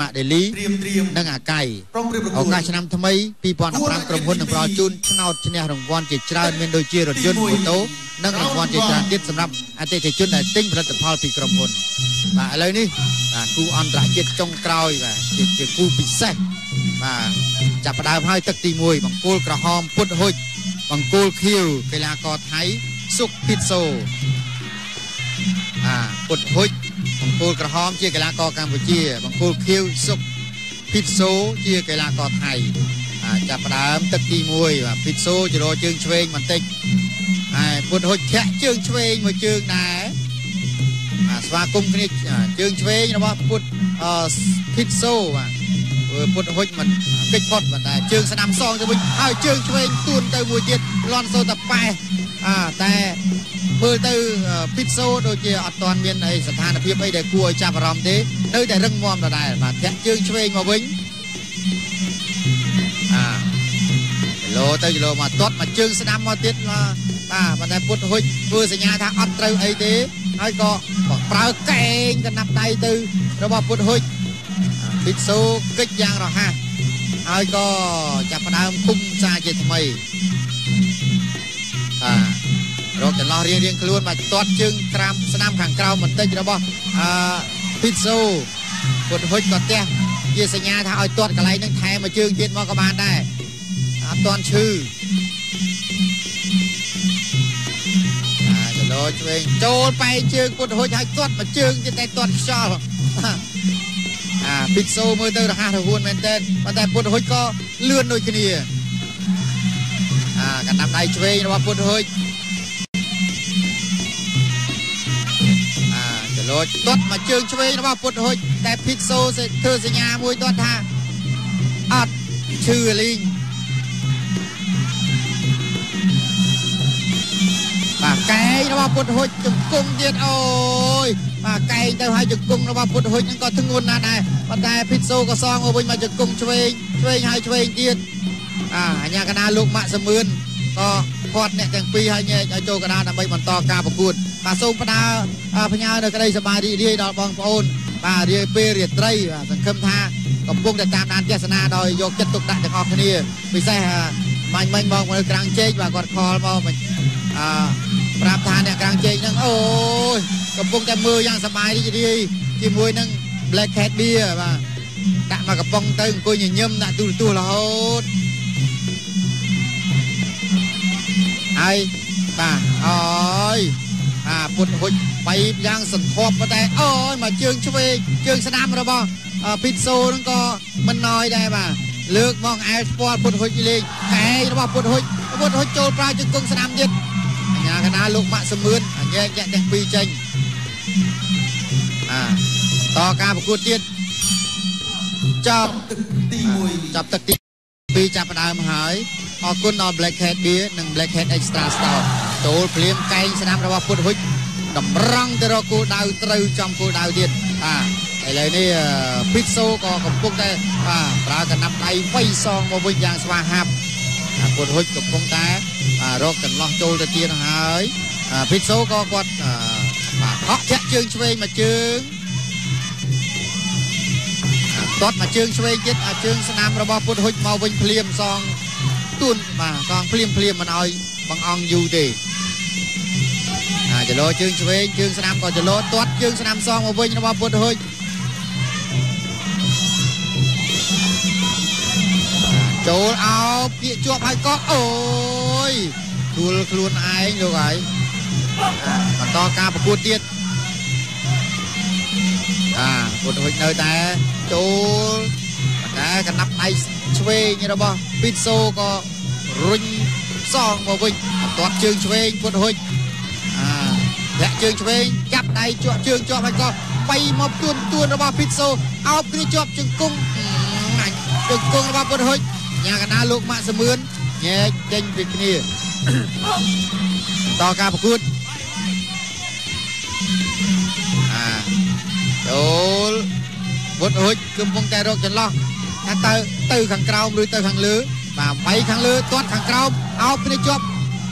ម៉ាក់ដេលីត្រៀមត្រៀមនិងអាកៃប្រុងប្រៀបប្រឱកួតកាសឆ្នាំថ្មី2015ក្រុមហ៊ុននឹងផ្ដល់ជូនឆ្នោតឈ្នះរង្វាន់ជាច្រើនមានដូចជារថយន្តម៉ូតូនិងរង្វាន់ជាច្រើនទៀតសម្រាប់អតិថិជនដែលទិញផលិតផលពីក្រុមហ៊ុនបាទឥឡូវនេះបាទគូអន្តរជាតិចុងក្រោយបាទជាជាគូពិសេសបាទចាប់ផ្ដើមហើយទឹកទី1បង្គោលក្រហមពុតហុចបង្គោលខៀវកីឡាករថៃសុកពីតសូបាទពុតហុច បង្គោលក្រហមជាកីឡាករកម្ពុជា បង្គោលខៀវសុកពីតសូជាកីឡាករថៃអាចាប់ផ្ដើមទឹកទី1បាទពីតសូចរោជើងឆ្វេងបន្តិចហើយពុតហុចធាក់ជើងឆ្វេងមួយជើងដែរអាស្វាគមន៍គ្នាអាជើងឆ្វេងរបស់ពុតអឺពីតសូបាទធ្វើ ពុតហុចមិនកិច្ចផុតប៉ុន្តែជើងស្ដាំសងទៅវិញហើយជើងឆ្វេងទួនទៅមួយទៀតលន់សូតប៉ែអាតែមើលទៅពីតសូដូចជាអត់ទាន់មានអីស្ថានភាពអីដែលគួរឲ្យចាប់អារម្មណ៍ទេនៅតែរឹងមាំដដែលបាទធាក់ជើងឆ្វេងមកវិញអាគីឡូទៅគីឡូមកទាត់មកជើងស្ដាំមកទៀតមកបាទប៉ុន្តែពុតហុចធ្វើសញ្ញាថាអត់ត្រូវអីទេហើយក៏ប្រើកែងកណាប់ដៃទៅរបស់ពុតហុច ពីតសូកិច្ចយ៉ាងរហ័សហើយក៏ចាប់ផ្ដើមគុំសាជាថ្មីបាទរកចន្លោះរៀងរៀងខ្លួនមកទាត់ជើងក្រាមស្នាមខាងក្រោមបន្តិចរបស់អឺពីតសូពុតហុចក៏ទះជាសញ្ញាថាឲ្យទាត់កន្លែងហ្នឹងថែមមួយជើងទៀតមកក៏បានដែរអត់ទាន់ឈឺអាចលោឆ្វេងចូលបែកជើងពុតហុចឲ្យទាត់មួយជើងទៀតតែទាត់ខ្យល់ អាពីតសូមើលទៅរហ័សរហួនមែនទែនប៉ុន្តែពុតហុចក៏លឿនដូចគ្នាអាកណ្ដាប់ដៃឆ្វេងរបស់ពុតហុចចលោចទាត់មកជើងឆ្វេងរបស់ពុតហុចតែភីកសូធ្វើសញ្ញាមួយទាត់ថាអត់ឈឺលីងបាទកែងរបស់ពុតហុចជង្គង់ទៀតអូយ បាទកែងទៅឲ្យជង្គង់របស់ពុតហុចហ្នឹងក៏ធ្ងន់ណាស់ដែរប៉ុន្តែភីកសូក៏សងមកវិញមកជង្គង់ឆ្វេងឆ្វេងឲ្យឆ្វេងទៀតអាអញ្ញាកណាលោកម៉ាក់សមឿនក៏គាត់អ្នកទាំងពីរឲ្យញែកឲ្យចូលកណ្ដាលដើម្បីបន្តការប្រកួតបាទសូមផ្ដាផ្ញើនៅក្តីសប្បាយរីករាយដល់បងប្អូនបាទរាយពេលរាត្រីបាទសង្ឃឹមថាកំពុងតែតាមដានទស្សនាដោយយកចិត្តទុកដាក់ទាំងអស់គ្នាពិសេសមាញ់មិញបងនៅក្រាំងជែកបាទគាត់ខលមកមិនអឺប្រាប់ថាអ្នកក្រាំងជែកហ្នឹងអូយ កំពុងតែមើលយ៉ាងសប្បាយរីករាយជាមួយនឹង Black Cat Beer បាទដាក់មកកំប៉ុងទៅអង្គុយញញឹមដាក់ទូរទស្សន៍រហូតហើយបាទអើយអាពុតហុចបៃយ៉ាងសន្ធាប់ប៉ុន្តែអូយមកជើងឆ្វេងជើងស្ដាំរបស់ពីតសូហ្នឹងក៏មិនណយដែរបាទលើកមកអែលស្ពាល់ពុតហុចលេងកែងរបស់ពុតហុចពុតហុចចូលប្រើជង្គង់ស្ដាំទៀតអញ្ញាកណាលោកម៉ាក់សមឿនអញ្ញែកញាក់ទាំងពីរចេញអា តការប្រកួតទៀតចាប់ទឹកទី1ចាប់ទឹកទី2ចាប់ផ្ដើមហើយអរគុណដល់ Black Hat Beer និង Black Hat Extra Stout ចូលភ្លាមកែងស្នាមរបស់ពុតហុចតម្រង់ទៅរកគោលដៅត្រូវចំគោលដៅទៀតបាទឥឡូវនេះពីតសូក៏កំពុងតែបាទប្រើកណាប់ដៃវៃសងមកវិញយ៉ាងស្វាហាប់ពុតហុចកំពុងតែរកចន្លោះចូលទៅទៀតហើយពីតសូក៏គាត់បាទ ហក់ធាក់ជើងឆ្វេងមកជើងទាត់មកជើងឆ្វេងទៀតជើងស្នាមរបស់ពុតហុចមកវិញភ្លាមសងទួនបាទសងភ្លាមភ្លាមមិនឲ្យបងអង្គយូរទេអាចលោជើងឆ្វេងជើងស្នាមក៏ចលោទាត់ជើងស្នាមសងមកវិញរបស់ពុទ្ធហុចចូលអោបគៀកជាប់ហើយក៏អូយទួលខ្លួនឯងលោកហើយបន្តការប្រកួតទៀតអា ពុទ្ធហុចនៅតែចូលតែកណាប់ដៃឆ្វេងរបស់ពីតសូក៏រុញសងមកវិញបន្ទាត់ជើងឆ្វេងពុទ្ធហុចអាលាក់ជើងឆ្វេងចាប់ដៃជាប់ជើងជាប់ហើយក៏បៃមកទួនទួនរបស់ពីតសូអោបគ្នាជាប់ជង្គង់ជង្គង់របស់ពុទ្ធហុចញ៉ាកណាលោកម៉ាក់សមឿនញែកចេញពីគ្នាតការប្រកួតអា ចូលពុទ្ធហុចកំពុងតែរកចន្លោះថាទៅទៅខាងក្រោមឬទៅខាងលើបាទបៃខាងលើទាត់ខាងក្រោមអោបគ្នាជាប់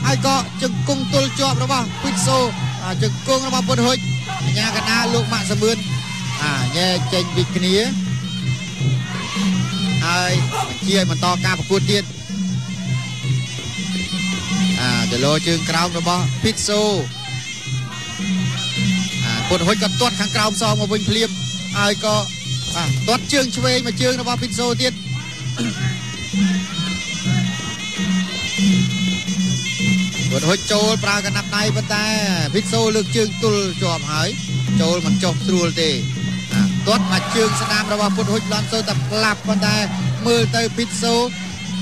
ហើយក៏ជង្គង់ទល់ជាប់របស់ពីតសូជង្គង់របស់ពុទ្ធហុចអញ្ញាកណាលោកម៉ាក់សមឿនអាញែកចេញពីគ្នាហើយបញ្ជាឲ្យបន្តការប្រកួតទៀតអាចលោជើងក្រោមរបស់ Pizzo អា ពុតហុចក៏ទាត់ខាងក្រោមសងមកវិញភ្លាមហើយក៏បាទទាត់ជើងឆ្វេងមកជើងរបស់ Pizzo ទៀតពុតហុចចូលប្រើកណាត់ដៃប៉ុន្តែ Pizzo លើកជើងទល់ជាប់ហើយចូលមិនចុះស្រួលទេទាត់មកជើងស្ដាមរបស់ពុតហុចឡន់សូតែផ្លាប់ប៉ុន្តែមើលទៅ Pizzo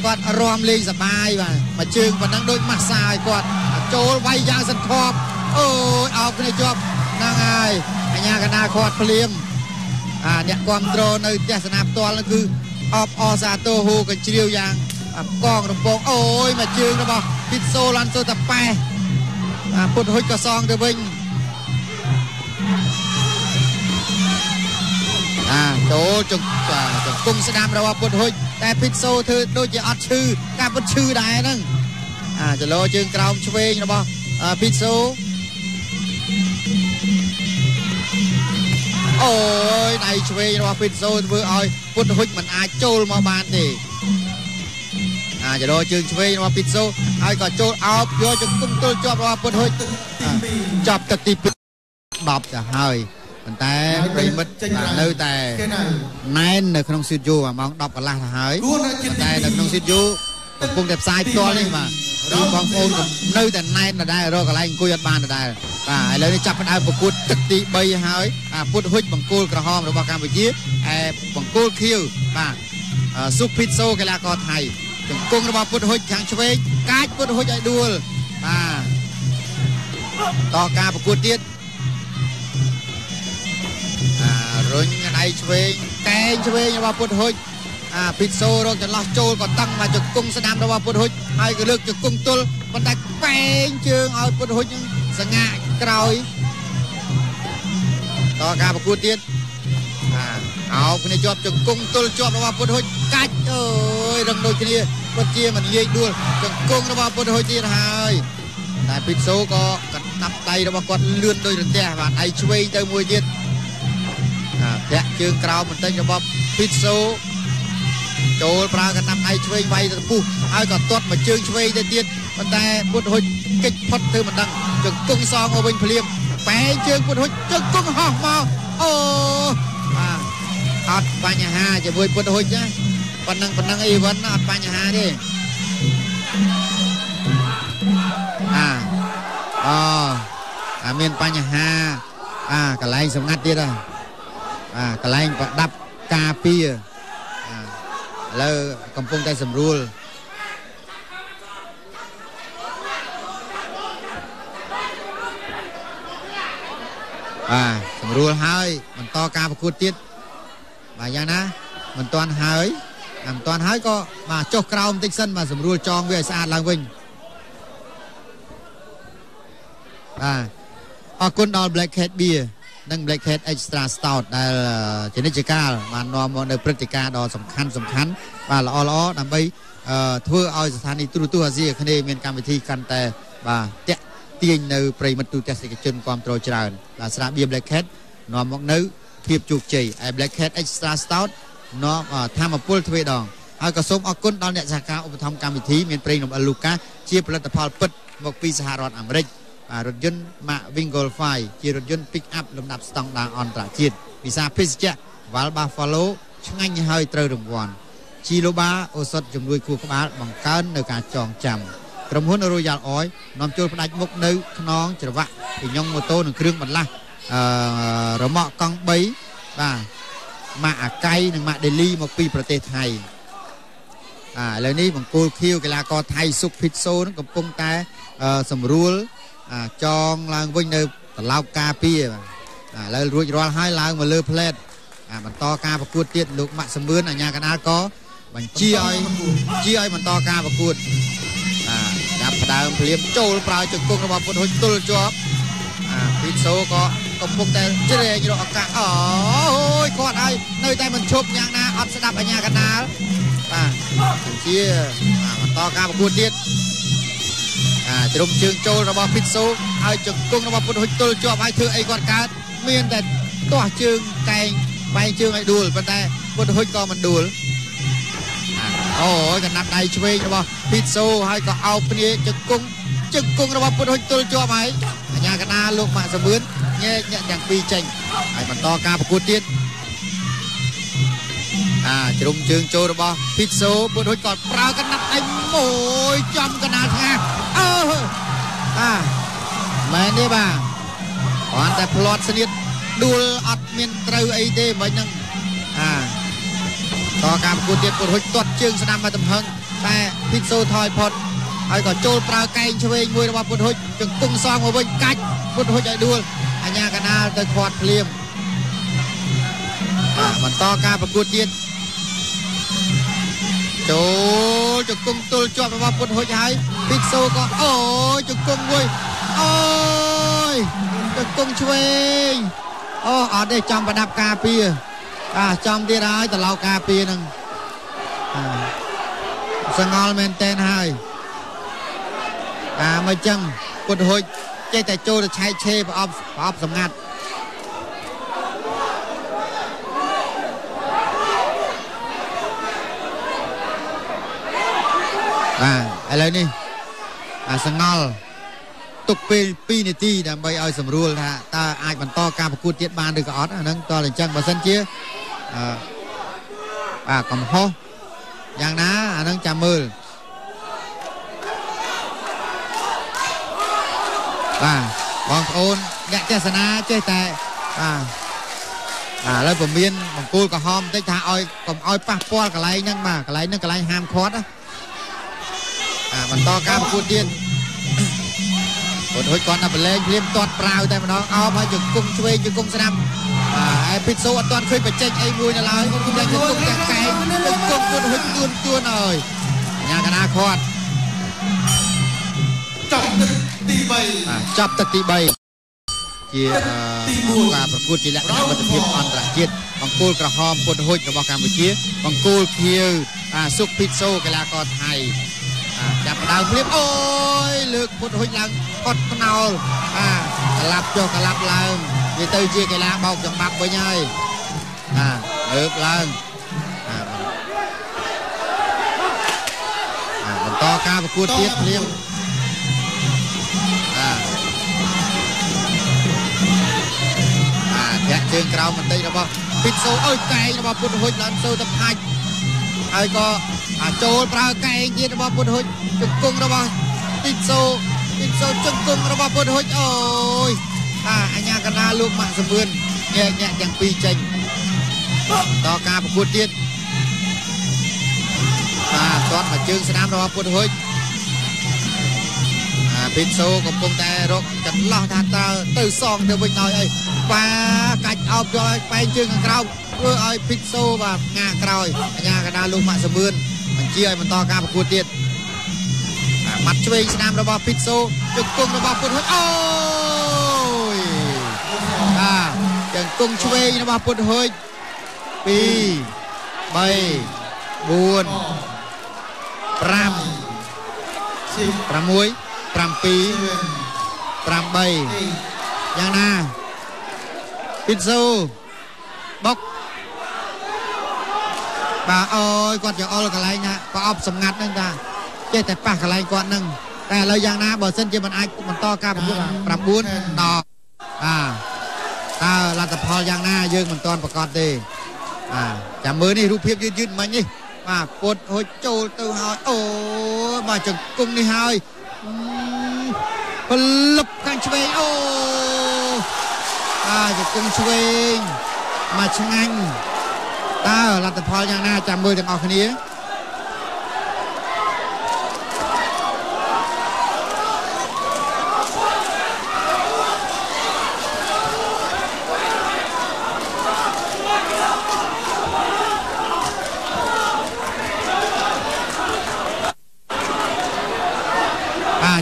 គាត់រំលេងសបាយបាទមកជើងប៉ុណ្ណឹងដូចម៉ាស្សាឲ្យគាត់ចូលវាយយ៉ាងសន្ធាប់អូយអោបគ្នាជាប់ ហ្នឹងហើយអញ្ញាកណាគាត់ភ្លាមអាអ្នកគ្រប់គ្រងនៅទស្សនាផ្ទាល់នោះគឺអបអសាទោហូកញ្ជ្រៀវយ៉ាងកងរំពងអូយមកជើងរបស់ពីតសូឡាន់សូតាប៉ែអាពុតហុចក៏សងទៅវិញអាចូលចង្គចង្គង់ស្ដាំរបស់ពុតហុចតែពីតសូធ្វើដូចជាអត់ឈឺការពុតឈឺដែរហ្នឹងអាចលោជើងក្រោមឆ្វេងរបស់ពីតសូ អូយដៃឆ្វេងរបស់ពីតសូធ្វើឲ្យពុតហុចមិនអាចចូលមកបានទេអាចលោជើងឆ្វេងរបស់ពីតសូហើយក៏ចូលអោបយកជង្គង់ទល់ជាប់របស់ពុតហុចចាប់ទឹកទី10ទៅហើយប៉ុន្តែប្រិមិត្តនៅតែណែននៅក្នុងស៊ូឌីយោម៉ោង10កន្លះទៅហើយតែនៅក្នុងស៊ូឌីយោកំពុងតែផ្សាយផ្ទាល់នេះបាទ ឬបងប្អូននៅតែណែនដដែលរកកន្លែងអង្គុយអត់បានដដែលបាទឥឡូវនេះចាប់ផ្ដើមប្រកួតទឹកទី3ហើយអាពុតហ៊ុចបង្គោលក្រហមរបស់កម្ពុជាឯបង្គោលខៀវបាទស៊ុកភីតសូកីឡាករថៃជង្គង់របស់ពុតហ៊ុចខាងឆ្វេងកាចពុតហ៊ុចឲ្យដួលបាទតការប្រកួតទៀតរុញដៃឆ្វេងកែងឆ្វេងរបស់ពុតហ៊ុច អាពីសូរកចន្លោះចូលក៏តឹងមកជង្គង់ស្ដាំរបស់ពុតហ៊ុចហើយក៏លើកជង្គង់ទល់ប៉ុន្តែកែងជើងឲ្យពុតហ៊ុចនឹងសងាក្រោយតការប្រកួតទៀតអាអោគ្នាជាប់ជង្គង់ទល់ជាប់របស់ពុតហ៊ុចកាច់អើយរឹងដូចគ្នាពិតជាមិនងាយដួលជង្គង់របស់ពុតហ៊ុចទៀតហើយតែពីសូក៏កណ្ដាប់ដៃរបស់គាត់លឿនដូចរន្ទះបាទដៃឆ្វេងទៅមួយទៀតធាក់ជើងក្រោមបន្តិចរបស់ពីតសូ ចូលប្រើកណ្ដាប់ដៃឆ្វេងវាយទៅពុះហើយក៏ទាត់មកជើងឆ្វេងទៅទៀតប៉ុន្តែពុតហុចកិច្ចផុតធ្វើមិនដឹងជង្គង់សងមកវិញភ្លាមបែងជើងពុតហុចជង្គង់ហោះមកអូបាទអត់បញ្ហាជាមួយពុតហុចណាប៉ុណ្ណឹងប៉ុណ្ណឹងអីវ៉ាន់អត់បញ្ហាទេអាអូអាមានបញ្ហាអាកន្លែងសម្ងាត់ទៀតហ៎បាទកន្លែងប្រដាប់ការពារ ឥឡូវកំពុងតែសម្រួលបាទសម្រួលហើយបន្តការប្រកួតទៀតបាទយ៉ាងណាមិនទាន់ហើយមិនទាន់ហើយក៏បាទចុះក្រោមបន្តិចសិនបាទសម្រួលចងវាឲ្យស្អាតឡើងវិញបាទអរគុណដល់ Black Cat Beer និង Black Hat Extra Stout ដែលជានិច្ចកាលបាននាំមកនៅព្រឹត្តិការណ៍ដ៏សំខាន់សំខាន់បាទល្អល្អដើម្បីធ្វើឲ្យស្ថានីយ៍ទូរទស្សន៍អាស៊ីអាគ្នេយ៍មានកម្មវិធីកាន់តែបាទតាក់ទាញនៅប្រិមិត្តទូទេសនិកជនគ្រប់គ្រងច្រើនបាទស្រាបៀ Black Hat នាំមកនៅភាពជោគជ័យឯ Black Hat Extra Stout នាំធម្មពលទ្វេដងហើយក៏សូមអរគុណដល់អ្នកសហការឧបត្ថម្ភកម្មវិធីមានប្រេងនំអិលលូកាជាផលិតផលពិតមកពីសហរដ្ឋអាមេរិក រថយន្ត Mack Wingol 5ជារថយន្ត pick up លំដាប់ស្តង់ដារអន្តរជាតិវិសាភេសជ្ជៈ Val Buffalo ឆ្ងាញ់ហើយត្រូវរង្វាន់ជីឡូបាអូសថជំនួយខួរក្បាល បង្កើននៅការចងចាំក្រុមហ៊ុន Royal Oil នាំចូលផ្ដាច់មុខនៅខ្នងច្រវាក់ពីញងម៉ូតូនិងគ្រឿងបន្លាស់អឺរមាក់កង់3បាទម៉ាក់អាកៃនិងម៉ាក់ដេលីមកពីប្រទេសថៃអាឥឡូវនេះបង្គោលខៀវកីឡាករថៃសុកភីតសូនឹងកំពុងតែសម្រួល ចងឡើងវិញនៅតឡោកការពារបាទឥឡូវរួចរាល់ហើយឡើងមកលើផ្លែតបន្តការប្រកួតទៀតលោកម៉ាក់សមឿនអាញាកណ្ដាលក៏បញ្ជាឲ្យជាឲ្យបន្តការប្រកួតបាទចាប់ផ្ដើមភ្លាមចូលប្រើជង្គង់របស់ពុទ្ធហុចទល់ជាប់អាពីសូក៏កំពុងតែជ្រែងរកឱកាសអូយគាត់ឲ្យនៅតែមិនឈប់យ៉ាងណាអត់ស្ដាប់អាញាកណ្ដាលបាទជាបន្តការប្រកួតទៀតអា ជ្រុំជើងចូលរបស់ពីតសូហើយជង្គង់របស់ពុទ្ធហុចទល់ជាប់ហើយធ្វើអីគាត់កើតមានតែទាស់ជើងកែងបែងជើងឲ្យដួលប៉ុន្តែពុទ្ធហុចក៏មិនដួលអូយកណាត់ដៃឆ្វេងរបស់ពីតសូហើយក៏អោបគ្នាជង្គង់ជង្គង់របស់ពុទ្ធហុចទល់ជាប់ហើយអាញាកណាលោកម៉ាក់សមឿនញែកញាក់ទាំងពីរចេញហើយបន្តការប្រកួតទៀតអាជ្រុំជើងចូលរបស់ពីតសូពុទ្ធហុចក៏ប្រើកណាត់ដៃមួយចំកណាថ្ងា អើអាមែនទេបាទគ្រាន់តែផ្លាត់ស្នៀតដួលអត់មានត្រូវអីទេមិនហ្នឹងអាតការប្រកួតទៀតពុទ្ធហុចទាត់ជើងស្ដាំមកទំហឹងតែពីតសូថយផុតហើយក៏ចូលប្រើកែងឆ្វេងមួយរបស់ពុទ្ធហុចជង្គង់សងមកវិញកាច់ពុទ្ធហុចឲ្យដួលអញ្ញាកណាលទៅខាត់ភ្លាមបន្តការប្រកួតទៀត ចូលជង្គង់ទល់ជាប់របស់ពុទ្ធហុចហើយពីតសូក៏អូយជង្គង់មួយអូយជង្គង់ឆ្វេងអូអត់ទេចំប្រដាប់ការពារអាចំទៀតហើយត្រឡោកការពារនឹងសងល់មែនតែនហើយអាមិនចឹងពុទ្ធហុចចេះតែចូលទៅឆែកឆេប្រអប់ប្រអប់សម្ងាត់ បាទឥឡូវនេះអាសងល់ទុកពេល2នាទីដើម្បីឲ្យសម្រួលថាតើអាចបន្តការប្រកួតទៀតបានឬក៏អត់អាហ្នឹងតើអញ្ចឹងបើសិនជាអឺបាទកំហុសយ៉ាងណាអាហ្នឹងចាំមើលបាទបងប្អូនអ្នកទេសនាចេះតែបាទឥឡូវពមៀនបង្គោលក្រហមបន្តិចថាឲ្យកុំឲ្យប៉ះពាល់កន្លែងហ្នឹងបាទកន្លែងហ្នឹងកន្លែងហាមឃាត់ណា បន្តការប្រកួតទៀតពុតហុចគាត់ដល់ប្រឡែងភ្លាមទាត់ប្រាវតែម្ដងអោបហើយជង្គង់ឆ្វេងជង្គង់ស្ដាំហើយពីតសូអត់ទាន់ឃើញបច្ចេកអីមួយនៅឡើយតែជង្គង់ទាំងកែងជង្គង់ពុតហុចទួនទួនហើយញ៉ាកណាខាត់ចាប់ទឹកទី3ចាប់ទឹកទី3ជាការប្រកួតជាលក្ខណៈមិត្តភាពអន្តរជាតិបង្គោលក្រហមពុតហុចរបស់កម្ពុជាបង្គោលខៀវសុកពីតសូកីឡាករថៃ ចាប់ដើមភ្លាមអូយលើកពុតហុចឡើងកត់ខ្នោលបាទក្លាប់ចុះក្លាប់ឡើងវាទៅជាកីឡាបោកចំបាប់វិញហើយបាទលើកឡើងបន្តការប្រកួតទៀតភ្លាមបាទបាទធាក់ជើងក្រោមបន្តិចរបស់ពីតសូអើយកែងរបស់ពុទ្ធហុចឡើងសូទៅផាច់ ហើយក៏ចូលប្រើកែងទៀតរបស់ពុទ្ធហុចជង្គង់របស់ទីតសូទីតសូជង្គង់របស់ពុទ្ធហុចអូយអាអញ្ញាកណាលោកម៉ាក់សំបឿនញែកញាក់ទាំងពីរចេញតការប្រកួតទៀតបាទទាត់មកជើងស្នាមរបស់ពុទ្ធហុចអាពីតសូកំពុងតែរកចន្លោះថាតើទៅសងទៅវិញឲ្យអីបាទកាច់អោបយកឲ្យបែងជើងខាងក្រោម ធ្វើឲ្យពីតសូបាទផ្ងាក្រោយអញ្ញាកណាលោកម៉ាក់សំបឿនបញ្ជាឲ្យបន្តការប្រកួតទៀតមាត់ឆ្វេងស្នាមរបស់ពីតសូជង្គង់របស់ពុទ្ធហុចអូយបាទជង្គង់ឆ្វេងរបស់ពុទ្ធហុច2 3 4 5 6 7 8យ៉ាងណាពីតសូបុក បាទអូយគាត់ចង្អុលកន្លែងណាប្រអប់សម្ងាត់ហ្នឹងតាចេះតែប៉ះកន្លែងគាត់ហ្នឹងតែឥឡូវយ៉ាងណាបើសិនជាមិនអាចបន្តការប្រកួត9ដល់បាទតើលទ្ធផលយ៉ាងណាយើងមិនទាន់ប្រកាសទេបាទចាំមើលនេះរូបភាពយឺតយឺតមិញនេះបាទពុតហុចចូលទៅហើយអូបាទចង្គង់នេះហើយពលឹបខាងឆ្វេងអូបាទចង្គង់ឆ្វេងមកឆ្ងាញ់ តើលទ្ធផលយ៉ាងណាចាំមើលទាំងអស់គ្នា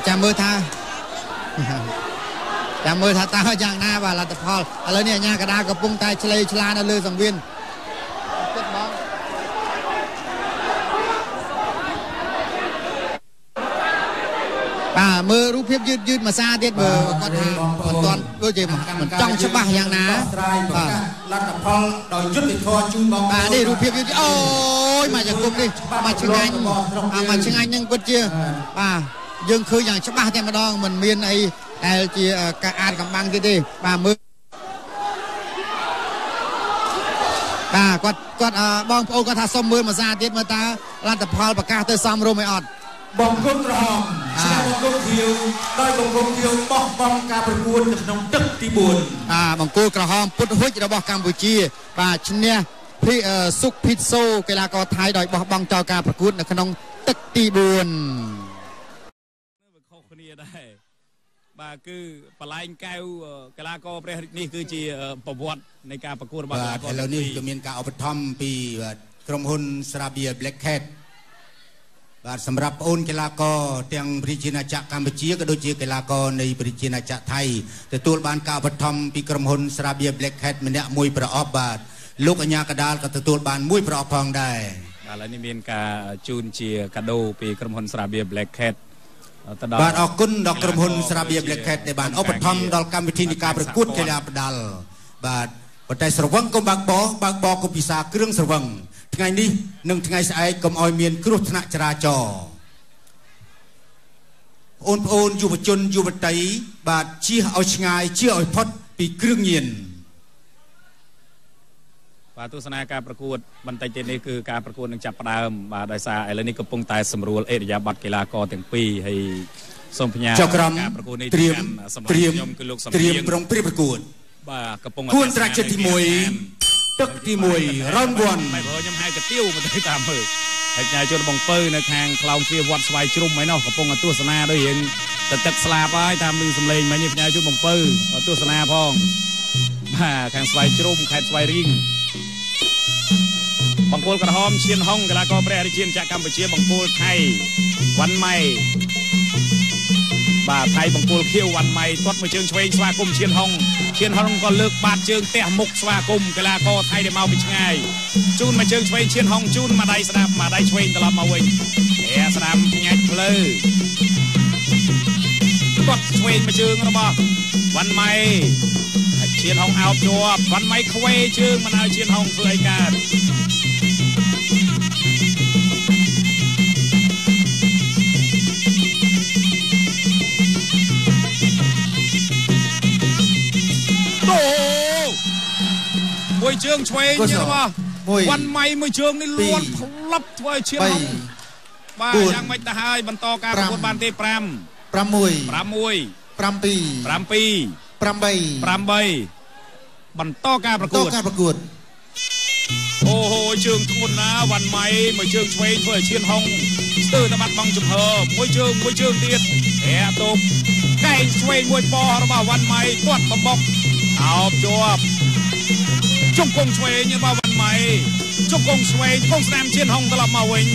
ចាំមើលថាចាំមើលថាតើយ៉ាងណាបាទលទ្ធផលឥឡូវនេះអាញាកដាកំពុងតែឆ្លេឆ្លានៅលើសង្វៀនចិត្តបង បាទមើលរូបភាពយឺតយឺតមួយសារទៀតមើលគាត់ថាមិនទាន់ដូចជាមិនចង់ច្បាស់យ៉ាងណាបាទលទ្ធផលដោយយុទ្ធធរជូនបងបាទនេះរូបភាពយឺតអូយយមកជង្គង់នេះមកឆ្ងាញ់អាមកឆ្ងាញ់នឹងពិតជាបាទយើងឃើញយ៉ាងច្បាស់តែម្ដងមិនមានអីដែលជាការអាតកំបាំងទៀតទេបាទមើលបាទគាត់គាត់បងប្អូនគាត់ថាសុំមើលមួយសារទៀតមើលតើលទ្ធផលប្រកាសទៅសំរុំអីអត់ បងគុណក្រហមស្នាមបង្គំខៀវដោយបង្គំខៀវបោះបង់ការប្រកួតនៅក្នុងទឹកទី4បាទបង្គោលក្រហមពុតហុចរបស់កម្ពុជា បាទឈ្នះភីសុកភីតសូកីឡាករថៃដោយបោះបង់ចោលការប្រកួតនៅក្នុងទឹកទី4វាខុសគ្នាដែរបាទគឺបលែងកែវកីឡាករព្រះរាជនេះគឺជាប្រវត្តិនៃការប្រកួតរបស់កីឡាករឥឡូវនេះក៏មានការឧបត្ថម្ភពីក្រុមហ៊ុនស្រាបៀ Black Cat បាទសម្រាប់បងអូនកីឡាករទាំងប្រជាណាចក្រកម្ពុជាក៏ដូចជាកីឡាករនៃប្រជាណាចក្រថៃទទួលបានការឧបត្ថម្ភពីក្រុមហ៊ុនស្រាបៀ Black Cat ម្នាក់មួយប្រអប់បាទលោកអញ្ញាកដាលក៏ទទួលបានមួយប្រអប់ផងដែរបាទឥឡូវនេះមានការជូនជាកាដូពីក្រុមហ៊ុនស្រាបៀ Black Cat ទៅដល់បាទអរគុណដល់ក្រុមហ៊ុនស្រាបៀ Black Cat ដែលបានឧបត្ថម្ភដល់កម្មវិធីនៃការប្រកួតកីឡាផ្ដាល់បាទប៉ុន្តែស្រវឹងកុំបើកបោបើកបោកុំពិសាគ្រឿងស្រវឹង ថ្ងៃនេះនិងថ្ងៃស្អែកកុំឲ្យមានគ្រោះថ្នាក់ចរាចរណ៍បងប្អូនយុវជនយុវតី បាទជៀសឲ្យឆ្ងាយជៀសឲ្យផុតពីគ្រឿងញៀនបាទទស្សនាការប្រកួតបន្តិចទៀតនេះគឺការប្រកួតនឹងចាប់ផ្ដើមបាទដោយសារឥឡូវនេះកំពុងតែសម្រួលអេរិយាប័ត្រកីឡាករទាំងពីរហើយសូមផ្ញើការប្រកួតនេះត្រៀមត្រៀមខ្ញុំគឺលោកសំត្រៀមប្រុងព្រៀបប្រកួតបាទកំពុងគួនត្រាច់ចិត្តទី1 ទឹកទី1 round 1បែបខ្ញុំហៅកាទៀវមកទៅតាមមើលហើយញ៉ាជនបងពៅនៅខាងខ្លោងទ្វារវត្តស្វាយជ្រុំហើយនោះកំពុងទស្សនាដូចរៀងទៅទឹកស្លាប់ហើយតាមលឺសំឡេងមិញនេះផ្ញើជូនបងពៅទស្សនាផងបាទខាងស្វាយជ្រុំខេត្តស្វាយរៀងបង្គោលក្រហមឈៀនហុងកីឡាករព្រះរាជាចាក់កម្ពុជាបង្គោលថៃវ៉ាន់ម៉ៃបាទថៃបង្គោលខៀវវ៉ាន់ម៉ៃទាត់មួយជើងឆ្វេងស្វាគមន៍ឈៀនហុង ឈៀនហុងក៏លើកបាតជើងទះមុខស្វាគមន៍កីឡាករថៃដែលមកពីឆ្ងាយជូនមួយជើងឆ្វេងឈៀនហុងជូនមួយដៃស្ដាប់មួយដៃឆ្វេងត្រឡប់មកវិញអែស្ដាំញ៉ាច់ភ្លឺទាត់ឆ្វេងមួយជើងរបស់វ៉ាន់ម៉ៃឈៀនហុងអោបជាប់វ៉ាន់ម៉ៃខ្វេជើងមិនឲ្យឈៀនហុងធ្វើអីកើត មួយជើងឆ្វេងរបស់វ៉ាន់ម៉ៃមួយជើងនេះលួនផ្លប់ធ្វើឲ្យឈៀនហុងបាទយ៉ាងម៉េចទៅហើយបន្តការប្រកួតបានទេ5 6 6 7 7 8 8បន្តការប្រកួតការប្រកួតអូហូជើងធ្ងន់ណាវ៉ាន់ម៉ៃមួយជើងឆ្វេងធ្វើឲ្យឈៀនហុងស្ទើរតែបាត់បង់ជំហរមួយជើងមួយជើងទៀតហែតូបកែងឆ្វេងមួយប៉របស់វ៉ាន់ម៉ៃទាត់បបុក អោបជាប់ជង្គង់ឆ្វេងរបស់វ៉ាន់ម៉ៃជង្គង់ឆ្វេងគង់ស្នាមឈៀនហុងត្រឡប់មកវិញ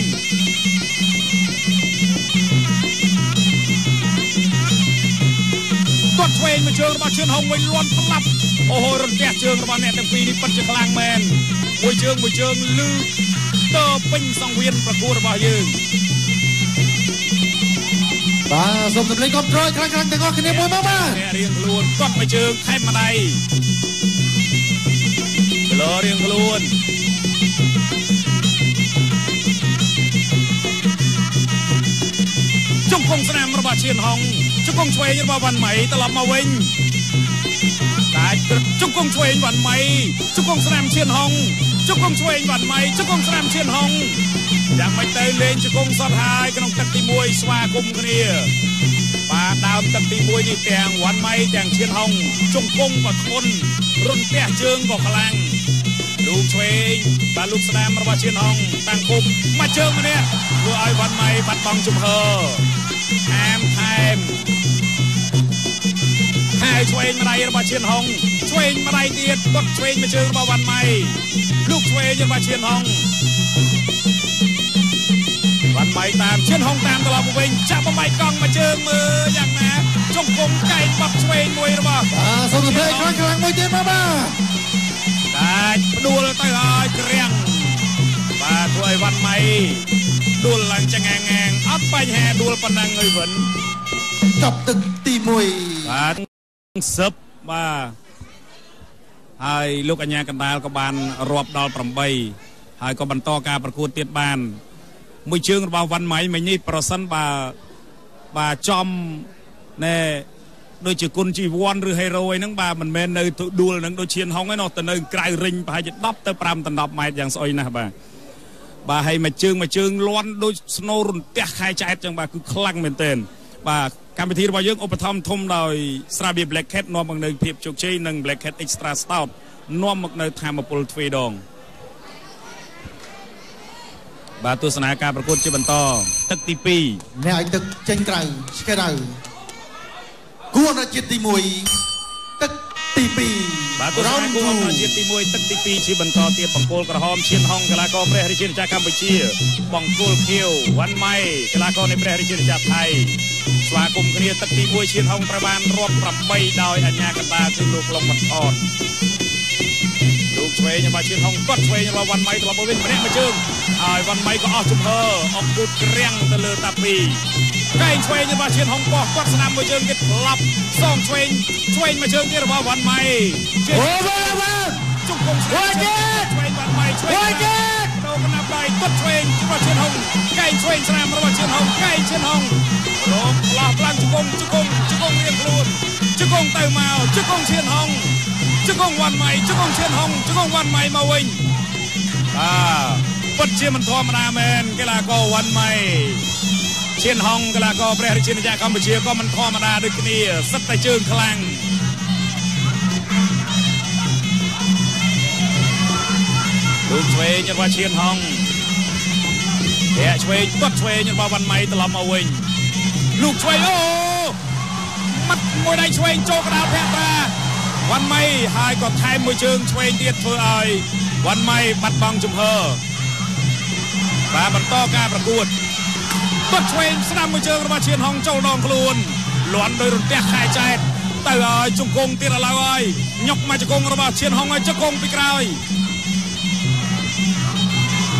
គាត់ឆ្វេងមួយជើងរបស់ឈឿនហុងវិញលាន់ផ្លាប់អូហូរន្ទះជើងរបស់អ្នកទាំងពីរនេះពិតជាខ្លាំងមែនមួយជើងមួយជើងលឺតពេញសង្វៀនប្រកួតរបស់យើងបាទ សូមទម្លាយគ្រប់ត្រយខ្លាំងខ្លាំងទាំងអស់គ្នាមួយមកបាទអ្នករៀងខ្លួនគាត់មួយជើងថែមម្ដាយគីឡូរៀងខ្លួនជង្គង់ស្នាមរបស់ឈៀនហុងជង្គង់ឆ្វេងរបស់វ៉ាន់ម៉ៃត្រឡប់មកវិញតែជង្គង់ឆ្វេងវ៉ាន់ម៉ៃជង្គង់ស្នាមឈៀនហុងជង្គង់ឆ្វេងវ៉ាន់ម៉ៃជង្គង់ស្នាមឈៀនហុងយ៉ាងមិនទៅលេងជង្គង់សតហើយក្នុងទឹកទី1ស្វាគមន៍គ្នាបាទ ដើមទឹកទី1នេះទាំងវ៉ាន់ម៉ៃទាំងឈៀនហុងជង្គង់ក៏ធ្ងន់រុនផ្ទះជើងក៏ខ្លាំងលោកឆ្វេងបាទលោកស្ដាមរបស់ឈៀនហុងតាំងគុំមកជើងម្នាក់ធ្វើឲ្យវ៉ាន់ម៉ៃបាត់បង់ជំហរអាមថែមហើយឆ្វេងម្ដាយរបស់ឈៀនហុងឆ្វេងម្ដាយទៀតគាត់ឆ្វេងមួយជើងរបស់វ៉ាន់ម៉ៃលោកឆ្វេងរបស់ឈៀនហុង វ៉ាន់ម៉ៃតាមឈៀនហុងតាមត្រឡប់មកវិញចាប់បំបាយកង់មួយជើងមើលយ៉ាងណាជង្គង់កែងបត់ឆ្វេងមួយរបស់បាទសូមទៅខ្លាំងខ្លាំងមួយទៀតមកបាទដាច់ផ្ដួលទៅហើយក្រាំងបាទធ្វើឲ្យវ៉ាន់ម៉ៃដួលឡើងចងាងាងអត់បញ្ហាដួលប៉ុណ្ណឹងអើយវិនចប់ទឹកទី1បាទសឹបបាទហើយលោកអញ្ញាកណ្ដាលក៏បានរាប់ដល់8ហើយក៏បន្តការប្រកួតទៀតបាន មួយជើងរបស់វ៉ាន់ម៉ៃមិញនេះប្រសិនបើបាទចំណែដូចជាគុណជីវ័នឬហេរ៉ូអីហ្នឹងបាទមិនមែននៅដួលហ្នឹងដូចឈៀនហុងឯណោះទៅនៅក្រៅរិញប្រហែលជា10ទៅ5ទៅ10ម៉ែត្រយ៉ាងស្អុយណាស់បាទបាទហើយមួយជើងមួយជើងលន់ដូចស្នូរន្ទះខែចែកចឹងបាទគឺខ្លាំងមែនទែនបាទកម្មវិធីរបស់យើងឧបត្ថម្ភធំដោយស្រាបៀរ Black Cat នាំមកនៅភាពជោគជ័យនិង Black Cat Extra Stout នាំមកនៅធម្មពលទ្វេដង បាទទស្សនាការប្រកួតជាបន្តទឹកទី2អ្នកឲ្យទឹកចេញក្រៅឆ្កែដៅគួរអន្តរជាតិទី1ទឹកទី2បាទទស្សនាគួរអន្តរជាតិទី1ទឹកទី2ជាបន្តទៀតបង្គោលក្រហមឈៀនហុងកីឡាករព្រះរាជាណាចក្រកម្ពុជា បង្គោលខៀវវ៉ាន់ម៉ៃកីឡាករនៃព្រះរាជាណាចក្រថៃស្វាគមន៍គ្នាទឹកទី1ឈៀនហុងត្រូវបានរាប់8ដោយអាជ្ញាកណ្ដាលគឺលោកឡុងវត្តអនលោក ឆ្វេងរបស់ឈៀនហុងគាត់ឆ្វេងរបស់វ៉ាន់ម៉ៃត្រឡប់មកវិញម្នាក់មួយជើងហើយវ៉ាន់ម៉ៃក៏អស់ជំហរអុកគូតក្រាំងទៅលើតាពីកែងឆ្វេងរបស់ឈៀនហុងបោះគាត់ស្នាមមួយជើងទៀតផ្លាប់សងឆ្វេងឆ្វេងមួយជើងទៀតរបស់វ៉ាន់ម៉ៃអូបាទបាទជុំគុំស្នាមឆ្វេងវ៉ាន់ម៉ៃឆ្វេងដូរកណាប់ដៃគាត់ឆ្វេងរបស់ឈៀនហុងកែងឆ្វេងស្នាមរបស់ឈៀនហុងកែងឈៀនហុងរកផ្លោះផ្លាំងជង្គង់ជង្គង់ជង្គង់រៀងខ្លួនជង្គង់ទៅមកជង្គង់ឈៀនហុង ជង្គង់វ៉ាន់ម៉ៃជង្គង់ឈៀនហុងជង្គង់វ៉ាន់ម៉ៃមកវិញបាទពិតជាមិនធម្មតាមែនកីឡាករវ៉ាន់ម៉ៃឈៀនហុងកីឡាករព្រះរាជាណាចក្រកម្ពុជាក៏មិនធម្មតាដូចគ្នាសិតតែជើងខ្លាំងលោកឆ្វេងរបស់ឈៀនហុងតែឆ្វេងគាត់ឆ្វេងរបស់វ៉ាន់ម៉ៃត្រឡប់មកវិញលោកឆ្វេងអូម៉ាត់មួយដៃឆ្វេងចូលកដាលភក្ត្រា វ៉ាន់ម៉ៃហើយក៏ថែមមួយជើងឆ្វេងទៀតធ្វើឲ្យវ៉ាន់ម៉ៃបាត់បង់ជំហរបាទបន្តការប្រកួតបាត់ឆ្វេងស្ដាំមួយជើងរបស់ឈៀនហុងចូលដងខ្លួនលន់ដោយរន្ទះខែចែកទៅឲ្យជង្គង់ទៀតឥឡូវហើយញុកមកជង្គង់របស់ឈៀនហុងឲ្យជង្គង់ពីក្រោយ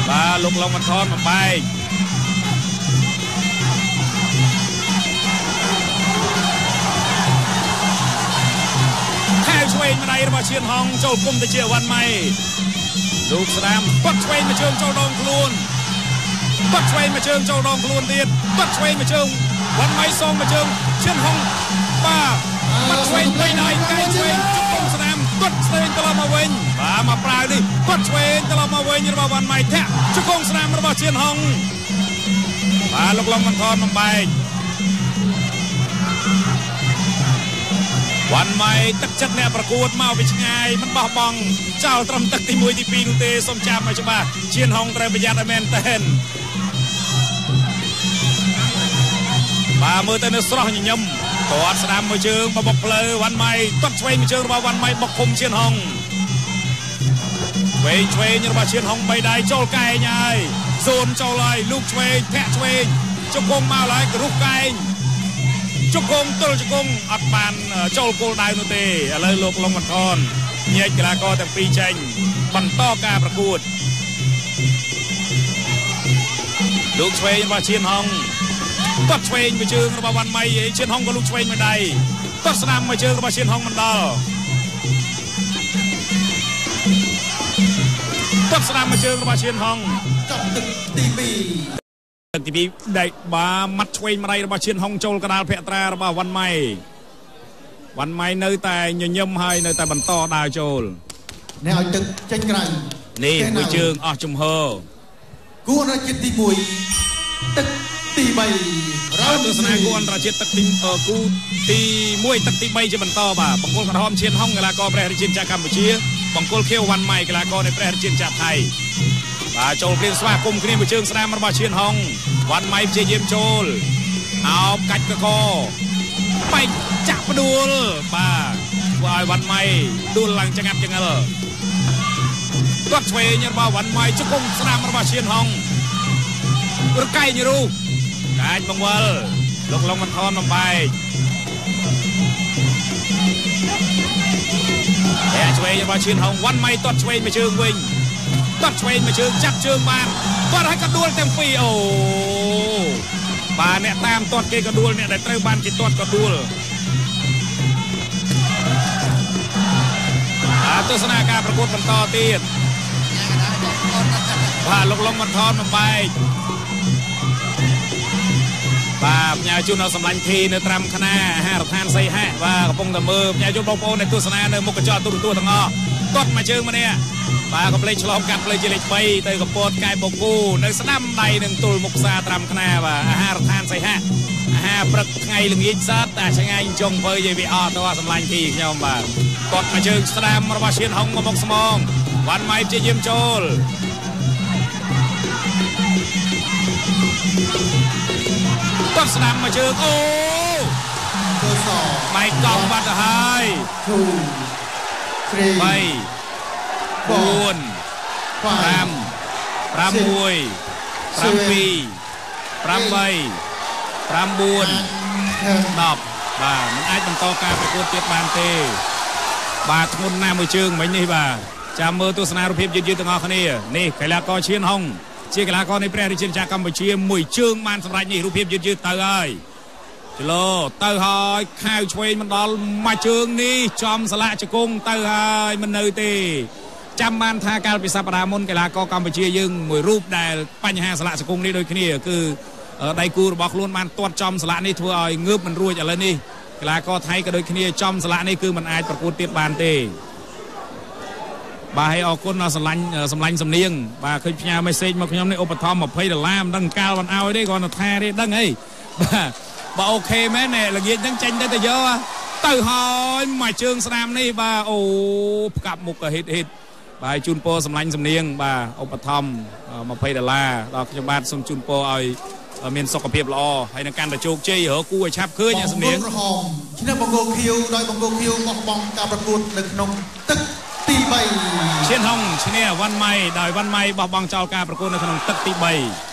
បាទលោកឡុងបន្ថនបំបែក ឆ្វេងម្ដាយរបស់ឈៀនហងចូលគុំទៅជាវ៉ាន់ម៉ៃលោកស្ដាមគាត់ឆ្វេងមួយជើងចូលដងខ្លួនគាត់ឆ្វេងមួយជើងចូលដងខ្លួនទៀតគាត់ឆ្វេងមួយជើងវ៉ាន់ម៉ៃសងមួយជើងឈៀនហងបាទគាត់ឆ្វេងពីដៃកែឆ្វេងជុំគុំស្ដាមគាត់ឆ្វេងត្រឡប់មកវិញបាទមកប្រើនេះគាត់ឆ្វេងត្រឡប់មកវិញរបស់វ៉ាន់ម៉ៃធាក់ជុំគុំស្ដាមរបស់ឈៀនហងបាទលោកឡុងមិនថនបំបែក វ៉ាន់ម៉ៃទឹកចិត្តអ្នកប្រកួតមកពីឆ្ងាយមិនបោះបង់ចោលត្រឹមទឹកទី1ទី2នោះទេសូមចាំឲ្យច្បាស់ឈៀនហុងត្រូវប្រយ័ត្នឲ្យមែនតែនបាទមើលទៅនៅស្រស់ញញឹមគាត់ស្ដាំមួយជើងបបុកផ្លូវវ៉ាន់ម៉ៃគាត់ឆ្វេងមួយជើងរបស់វ៉ាន់ម៉ៃបុកឃុំឈៀនហុងឆ្វេងឆ្វេងរបស់ឈៀនហុងបីដៃចូលកែងហើយសូនចូលហើយលូកឆ្វេងធាក់ឆ្វេងជង្គង់មកហើយគ្រុះកែង ជង្គង់ទល់ជង្គង់អត់បានចូលគោលដៅនោះទេឥឡូវលោកលងបន្ថនញែកកីឡាករទាំងពីរចេញបន្តការប្រកួតលោកឆ្វេងរបស់ឈៀនហុងគាត់ឆ្វេងមួយជើងរបស់វ៉ាន់ម៉ៃឈៀនហុងក៏លោកឆ្វេងមួយដៃគាត់ស្នាមមួយជើងរបស់ឈៀនហុងមិនដល់គាត់ស្នាមមួយជើងរបស់ឈៀនហុងចាប់ទឹកទី2 ទឹកទី2ដៃបាមាត់ឆ្វេងម្ដាយរបស់ឈៀនហុងចូលកដាលភក្ត្រារបស់វ៉ាន់ម៉ៃវ៉ាន់ម៉ៃនៅតែញញឹមហើយនៅតែបន្តដើរចូលអ្នកឲ្យទឹកចេញក្រៅនេះមួយជើងអស់ជំហរគួរអន្តរជាតិទី1ទឹកទី3រោទស្សនាគួរអន្តរជាតិទឹកទីគូទី1ទឹកទី3ជាបន្តបាទបង្គោលក្រហមឈៀនហុងកីឡាករព្រះរាជាណាចក្រកម្ពុជាបង្គោលខៀវវ៉ាន់ម៉ៃកីឡាករនៃព្រះរាជាណាចក្រថៃ បាទចូលព្រៀងស្វាគមន៍គ្នាមួយជើងស្ដាមរបស់ឈៀនហុងវ៉ាន់ម៉ៃព្យាយាមចូលអោបកាច់កកបែកចាក់ផ្ដួលបាទធ្វើឲ្យវ៉ាន់ម៉ៃដួលឡើងចងាត់ចងល់គាត់ឆ្វេងរបស់វ៉ាន់ម៉ៃជង្គង់ស្ដាមរបស់ឈៀនហុងរកែងរូកាចបង្វិលលោកឡុងមិនថនបំបែកតែឆ្វេងរបស់ឈៀនហុងវ៉ាន់ម៉ៃទាត់ឆ្វេងមួយជើងវិញ គាត់ឆ្វេងមួយជើងចាប់ជើងបានគាត់ហើយក៏ដួលទាំងពីរអូបាទអ្នកតាមទាត់គេក៏ដួលអ្នកដែលត្រូវបានគេទាត់ក៏ដួលបាទទស្សនាការប្រកួតបន្តទៀតបាទលោកលងបន្ថនបំបែកបាទផ្ញើជូនដល់សម្លាញ់ធីនៅត្រាំខ្នាហារដ្ឋានសីហៈបាទកំពុងតែមើលផ្ញើជូនបងប្អូនដែលទស្សនានៅមុខកញ្ចក់ទូរទស្សន៍ទាំងអស់គាត់មួយជើងម្នាក់ បាទកំ plet ឆ្លងកាត់ផ្លេជាលេខ3ទៅកំពតកែបូគូនៅស្ដាំដៃនឹងទល់មុខសាត្រាំខ្នាបាទអាហារដ្ឋានសីហៈអាហារព្រឹកថ្ងៃល្ងាចសតតែឆ្ងាញ់ចុងធ្វើយាយវាអត់ទៅសម្លាញ់ទីខ្ញុំបាទគាត់មកជើងស្ដាមរបស់ឈៀនហុងមកស្មងវ៉ាន់ម៉ៃព្យាយាមចូលគាត់ស្ដាំមកជើងអូកោសម៉ៃកង់បាត់ទៅហើយ2 3 10បាទមិនអាចបន្តការប្រកួតទៀតបានទេ បាទធ្ងន់ណាស់មួយជើងមិញនេះបាទចាំមើលទស្សនារូបភាពយឺតៗទាំងអស់គ្នានេះកីឡាករឈៀនហុងជាកីឡាករនៃព្រះរាជាណាចក្រកម្ពុជាមួយជើងបានសម្រេចនេះរូបភាពយឺតៗទៅហើយចលោទៅហើយខាវឆ្វេងមិនដល់មួយជើងនេះចំសាឡាជង្គង់ទៅហើយមិននៅទេ ចាំបានថាកាលពីសប្តាហ៍មុនកីឡាករកម្ពុជាយើងមួយរូបដែលបញ្ហាស្លាកជង្គង់នេះដូចគ្នាគឺដៃគូរបស់ខ្លួនបានទាត់ចំស្លាកនេះធ្វើឲ្យងើបមិនរួចឥឡូវនេះកីឡាករថៃក៏ដូចគ្នាចំស្លាកនេះគឺมันអាចប្រកួតទៀតបានទេបាទហើយអរគុណដល់សម្លាញ់សម្លាញ់សំនៀងបាទឃើញផ្ញើមេសេចមកខ្ញុំនេះឧបត្ថម្ភ20ដុល្លារមិនដឹងកាលមិនអោយទេគាត់ថាទេដឹងអីបាទបើអូខេមែនល្ងាចហ្នឹងចេញទៅទៅយកទៅហើយមួយជើងស្ដាមនេះបាទអូផ្កាប់មុខក៏ហិតហិត បាទជូនពរសម្លាញ់សំនៀងបាទឧបត្ថម្ភ20ដុល្លារដល់ខ្ញុំបាទសូមជូនពរឲ្យមានសុខភាពល្អហើយនឹងកាន់តែជោគជ័យរកគូឲ្យឆាប់ឃើញសំនៀងក្រហមឈ្នះបង្គោលខៀវដោយបង្គោលខៀវបោះបង់ការប្រកួតនៅក្នុងទឹកទី3ឈៀនហុងឈ្នះវ៉ាន់ម៉ៃដោយវ៉ាន់ម៉ៃបោះបង់ចោលការប្រកួតនៅក្នុងទឹកទី3